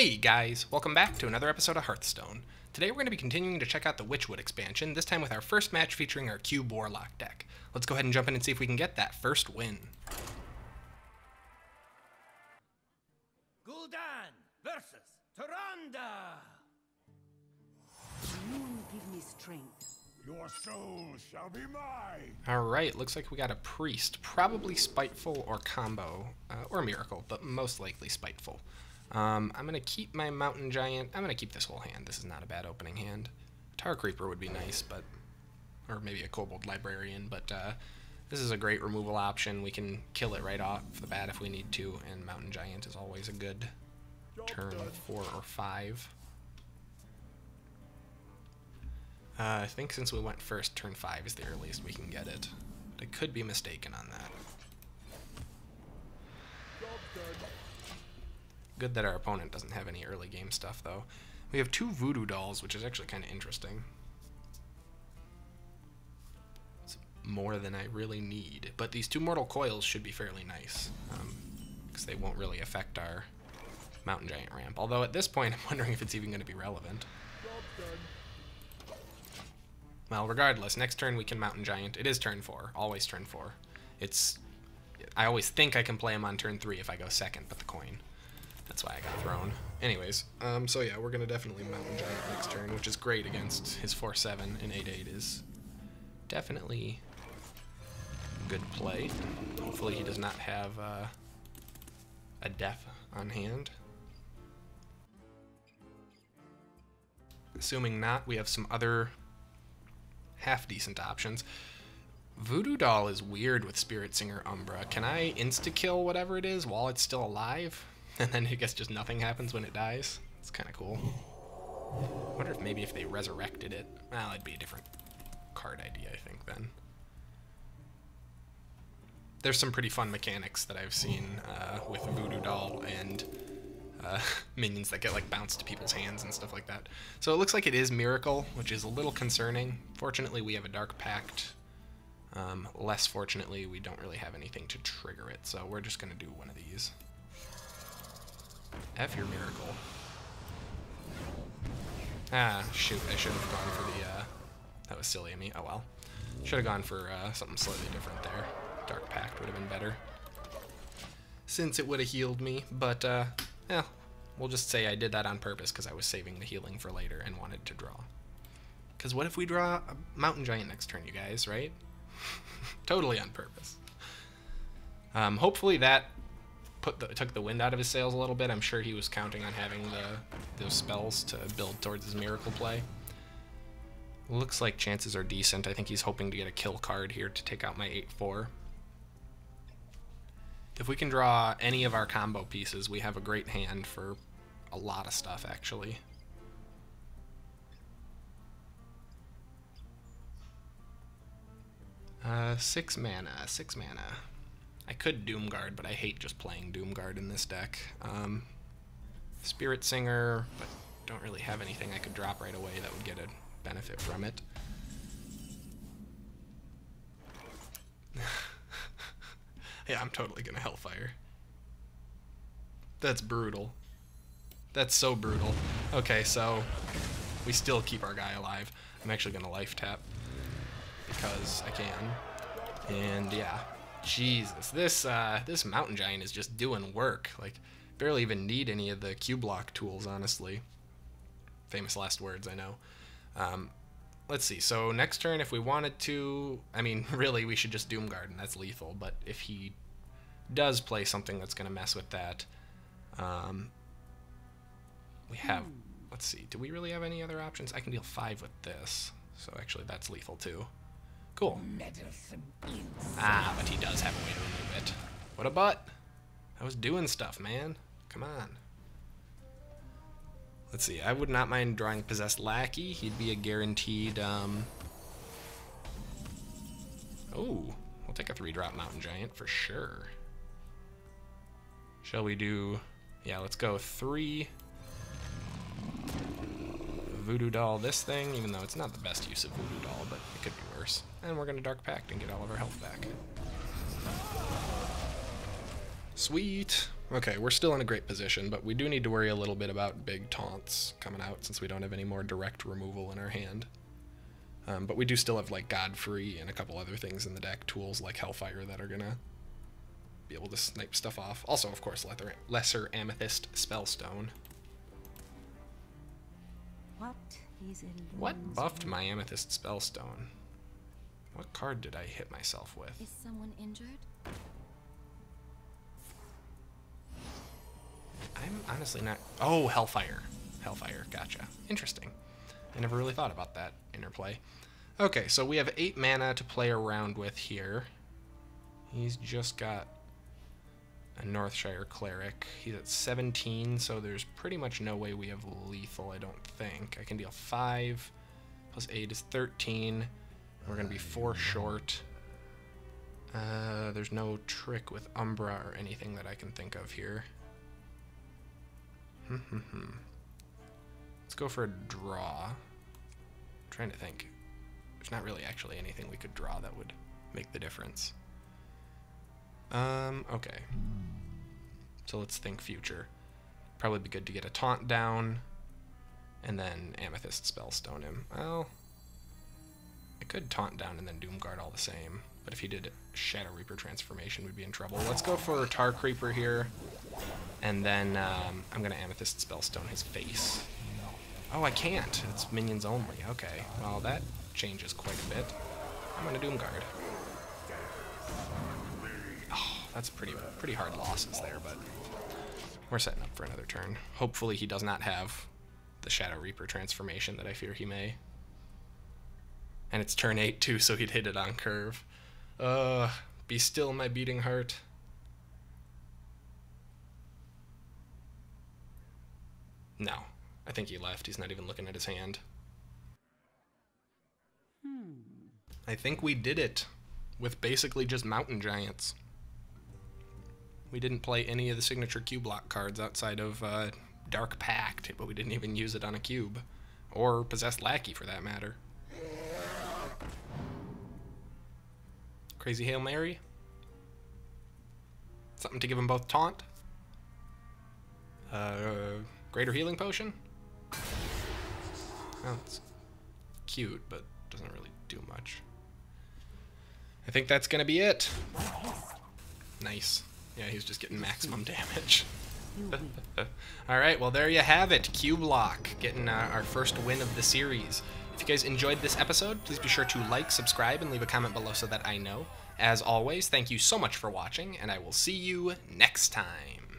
Hey guys, welcome back to another episode of Hearthstone. Today we're going to be continuing to check out the Witchwood expansion, this time with our first match featuring our Cube Warlock deck. Let's go ahead and jump in and see if we can get that first win. Gul'dan versus Tyrande. Elune give me strength. Your soul shall be mine. Alright, looks like we got a Priest, probably Spiteful or Combo, uh, or Miracle, but most likely Spiteful. Um, I'm going to keep my Mountain Giant. I'm going to keep this whole hand. This is not a bad opening hand. Tar Creeper would be nice, but... Or maybe a Kobold Librarian, but uh, this is a great removal option. We can kill it right off the bat if we need to, and Mountain Giant is always a good turn four or five. Uh, I think since we went first, turn five is the earliest we can get it. But I could be mistaken on that. Good that our opponent doesn't have any early game stuff, though. We have two voodoo dolls, which is actually kind of interesting. It's more than I really need. But these two mortal coils should be fairly nice, um, because they won't really affect our mountain giant ramp. Although at this point, I'm wondering if it's even going to be relevant. Well, regardless, next turn we can Mountain Giant. It is turn 4. Always turn 4. It's... I always think I can play him on turn 3 if I go second, but the coin. That's why I got thrown. Anyways, um, so yeah, we're going to definitely Mountain Giant next turn, which is great against his 4-7 and 8-8 is definitely good play. Hopefully he does not have uh, a death on hand. Assuming not, we have some other half decent options. Voodoo Doll is weird with Spiritsinger Umbra. Can I insta-kill whatever it is while it's still alive? And then I guess just nothing happens when it dies? It's kind of cool. I wonder if maybe if they resurrected it. Well, it'd be a different card idea, I think, then. There's some pretty fun mechanics that I've seen uh, with Voodoo Doll and uh, minions that get like bounced to people's hands and stuff like that. So it looks like it is Miracle, which is a little concerning. Fortunately, we have a Dark Pact. Um, less fortunately, we don't really have anything to trigger it, so we're just going to do one of these. F your Miracle. Ah, shoot, I should have gone for the, uh, that was silly of me. Oh well. Should have gone for uh, something slightly different there. Dark Pact would have been better. Since it would have healed me, but, uh, yeah, we'll just say I did that on purpose because I was saving the healing for later and wanted to draw. Because what if we draw a Mountain Giant next turn, you guys, right? totally on purpose. Um, hopefully that put the, took the wind out of his sails a little bit. I'm sure he was counting on having the those spells to build towards his miracle play. Looks like chances are decent. I think he's hoping to get a kill card here to take out my 8-4. If we can draw any of our combo pieces, we have a great hand for a lot of stuff, actually. Uh, six mana, six mana. I could Doomguard, but I hate just playing Doomguard in this deck. Um, Spiritsinger, but don't really have anything I could drop right away that would get a benefit from it. yeah, I'm totally gonna Hellfire. That's brutal. That's so brutal. Okay, so we still keep our guy alive. I'm actually gonna life tap because I can. And yeah, Jesus, this uh, this mountain giant is just doing work. Like, barely even need any of the cubelock tools, honestly. Famous last words, I know. Um, let's see. So next turn, if we wanted to, I mean, really, we should just Doomguard, and that's lethal. But if he does play something that's going to mess with that, um, we have. Let's see. Do we really have any other options? I can deal five with this. So actually, that's lethal too. Cool. Ah, but he does have a way to remove it. What a butt. I was doing stuff, man. Come on. Let's see. I would not mind drawing Possessed Lackey. He'd be a guaranteed, um... Oh, we'll take a three-drop Mountain Giant for sure. Shall we do... Yeah, let's go three... Voodoo Doll this thing, even though it's not the best use of Voodoo Doll, but it could be worse. And we're going to Dark Pact and get all of our health back. Sweet. Okay, we're still in a great position, but we do need to worry a little bit about big taunts coming out since we don't have any more direct removal in our hand. Um, but we do still have like Godfrey and a couple other things in the deck, tools like Hellfire that are gonna be able to snipe stuff off. Also, of course, lesser, lesser Amethyst Spellstone. What is in What buffed my Amethyst Spellstone? What card did I hit myself with? Is someone injured? I'm honestly not. Oh, Hellfire. Hellfire. Gotcha. Interesting. I never really thought about that interplay. Okay, so we have eight mana to play around with here. He's just got a Northshire Cleric. He's at 17, so there's pretty much no way we have lethal, I don't think. I can deal 5, plus 8 is 13. We're going to be 4 uh, short. Uh, there's no trick with Umbra or anything that I can think of here. Hmm, hmm, hmm. Let's go for a draw. I'm trying to think. There's not really actually anything we could draw that would make the difference. Um, okay. So let's think future. Probably be good to get a taunt down, and then Amethyst Spellstone him. Well, I could taunt down and then Doomguard all the same, but if he did Shadow Reaper transformation, we'd be in trouble. Let's go for Tar Creeper here, and then um, I'm gonna Amethyst Spellstone his face. Oh, I can't. It's minions only. Okay. Well, that changes quite a bit. I'm gonna Doomguard. That's pretty pretty hard losses there, but we're setting up for another turn. Hopefully he does not have the Shadow Reaper transformation that I fear he may. And it's turn 8 too, so he'd hit it on curve. Uh, be still my beating heart. No. I think he left. He's not even looking at his hand. Hmm. I think we did it with basically just mountain giants. We didn't play any of the signature cubelock cards outside of uh, Dark Pact, but we didn't even use it on a cube. Or Possessed Lackey, for that matter. Crazy Hail Mary? Something to give them both taunt? Uh, greater Healing Potion? It's cute, but doesn't really do much. I think that's gonna be it. Nice. Yeah, he's just getting maximum damage. Alright, well there you have it. Cubelock getting uh, our first win of the series. If you guys enjoyed this episode, please be sure to like, subscribe, and leave a comment below so that I know. As always, thank you so much for watching, and I will see you next time.